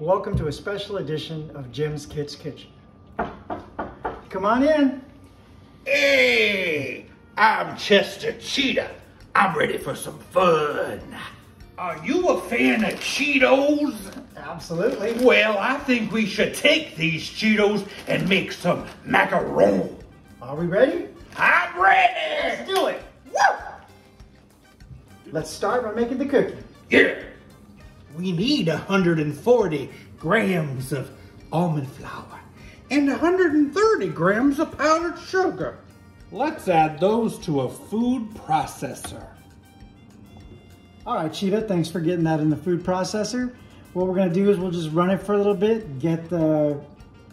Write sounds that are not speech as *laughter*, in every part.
Welcome to a special edition of Jim's Kitsch Kitchen. Come on in. Hey, I'm Chester Cheetah. I'm ready for some fun. Are you a fan of Cheetos? Absolutely. Well, I think we should take these Cheetos and make some macaron. Are we ready? I'm ready. Let's do it. Woo! Let's start by making the cookie. Yeah. We need 140 grams of almond flour and 130 grams of powdered sugar. Let's add those to a food processor. All right, Cheetah, thanks for getting that in the food processor. What we're gonna do is we'll just run it for a little bit, get the,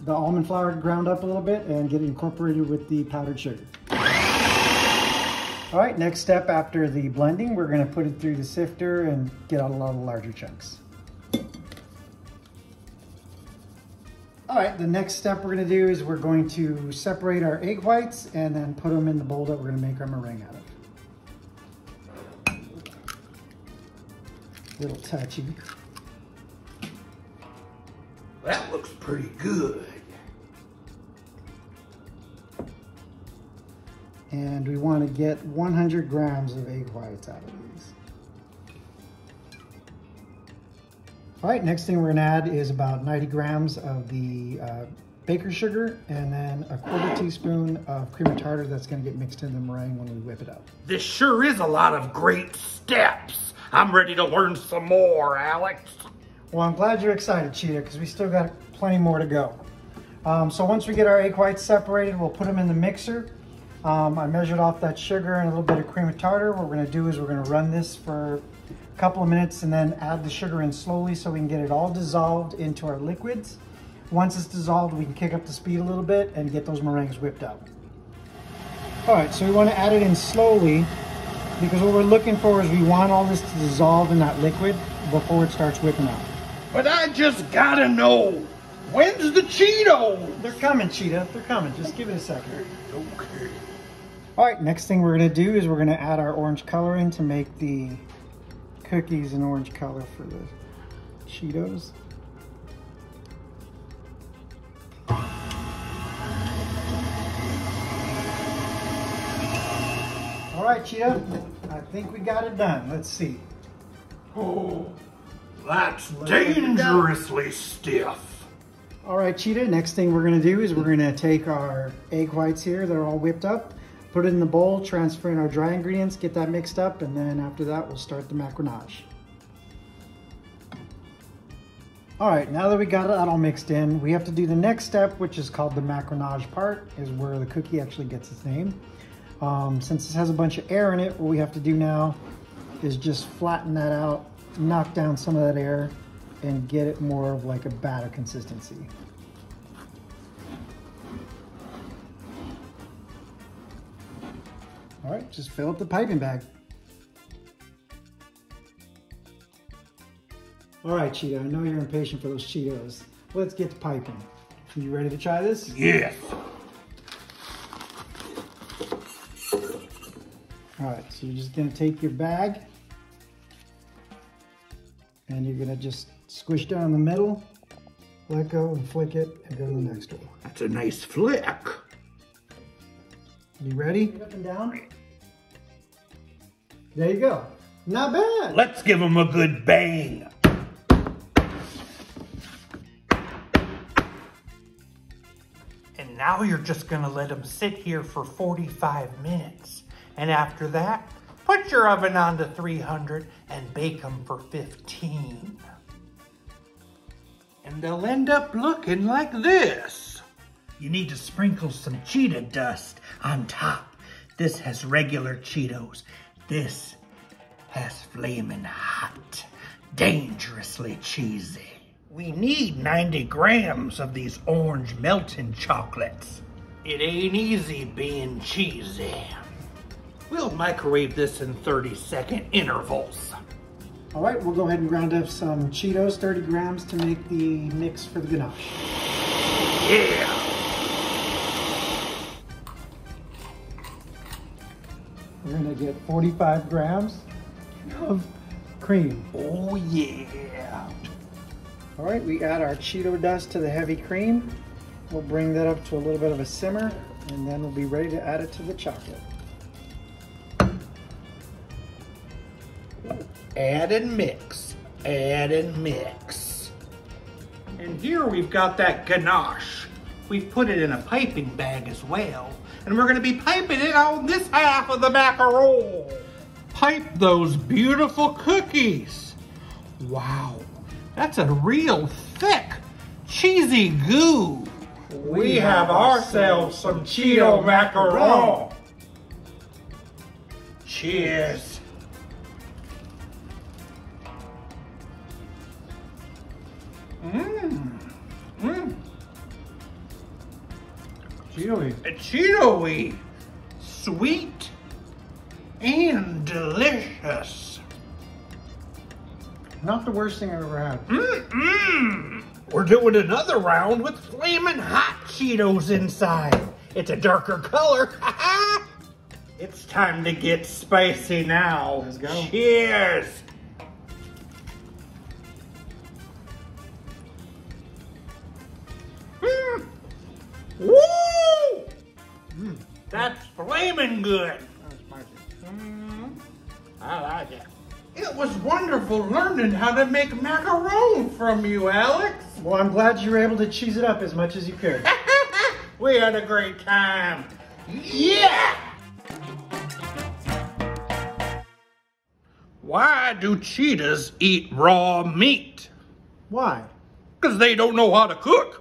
the almond flour ground up a little bit and get it incorporated with the powdered sugar. All right, next step after the blending, we're gonna put it through the sifter and get out a lot of larger chunks. All right, the next step we're gonna do is we're going to separate our egg whites and then put them in the bowl that we're gonna make our meringue out of. A Little touchy. That looks pretty good. And we want to get 100 grams of egg whites out of these. All right, next thing we're gonna add is about 90 grams of the uh, baker's sugar and then a quarter teaspoon of cream of tartar that's gonna get mixed in the meringue when we whip it up. This sure is a lot of great steps. I'm ready to learn some more, Alex. Well, I'm glad you're excited, Cheetah, because we still got plenty more to go. Um, so once we get our egg whites separated, we'll put them in the mixer. Um, I measured off that sugar and a little bit of cream of tartar. What we're gonna do is we're gonna run this for a couple of minutes and then add the sugar in slowly so we can get it all dissolved into our liquids. Once it's dissolved, we can kick up the speed a little bit and get those meringues whipped up. All right, so we wanna add it in slowly because what we're looking for is we want all this to dissolve in that liquid before it starts whipping up. But I just gotta know, when's the Cheetos? They're coming, Cheetah. They're coming. Just give it a second. Okay. All right, next thing we're gonna do is we're gonna add our orange coloring to make the cookies an orange color for the Cheetos. All right, Cheetah, I think we got it done. Let's see. Oh, that's dangerously stiff. All right, Cheetah, next thing we're gonna do is we're gonna take our egg whites here that are all whipped up, put it in the bowl, transfer in our dry ingredients, get that mixed up, and then after that, we'll start the macaronage. All right, now that we got that all mixed in, we have to do the next step, which is called the macaronage part, is where the cookie actually gets its name. Um, since this has a bunch of air in it, what we have to do now is just flatten that out, knock down some of that air, and get it more of like a batter consistency. All right, just fill up the piping bag. All right, Cheeto, I know you're impatient for those Cheetos. Let's get to piping. Are you ready to try this? Yes. All right, so you're just gonna take your bag and you're gonna just squish down the middle, let go and flick it and go to the next one. That's a nice flick. You ready? Up and down. There you go. Not bad. Let's give them a good bang. And now you're just gonna let them sit here for 45 minutes. And after that, put your oven on to 300 and bake them for 15. And they'll end up looking like this. You need to sprinkle some cheetah dust on top. This has regular Cheetos. This has flaming hot, dangerously cheesy. We need 90 grams of these orange melting chocolates. It ain't easy being cheesy. We'll microwave this in 30 second intervals. All right, we'll go ahead and ground up some Cheetos, 30 grams to make the mix for the ganache. Yeah. We're gonna get 45 grams of cream. Oh yeah. All right, we add our Cheeto dust to the heavy cream. We'll bring that up to a little bit of a simmer, and then we'll be ready to add it to the chocolate. Add and mix. Add and mix. And here we've got that ganache. We've put it in a piping bag as well. And we're gonna be piping it on this half of the macaron. Pipe those beautiful cookies. Wow, that's a real thick, cheesy goo. We have ourselves some Cheeto macaron. Cheers. Mmm. Mmm. Cheeto. Cheeto-y. Sweet and delicious. Not the worst thing I've ever had. Mm-mm. We're doing another round with flaming hot Cheetos inside. It's a darker color. *laughs* it's time to get spicy now. Let's go. Cheers. That's flaming good. Mm, I like it. It was wonderful learning how to make macaron from you, Alex. Well, I'm glad you were able to cheese it up as much as you could. *laughs* we had a great time. Yeah! Why do cheetahs eat raw meat? Why? Because they don't know how to cook.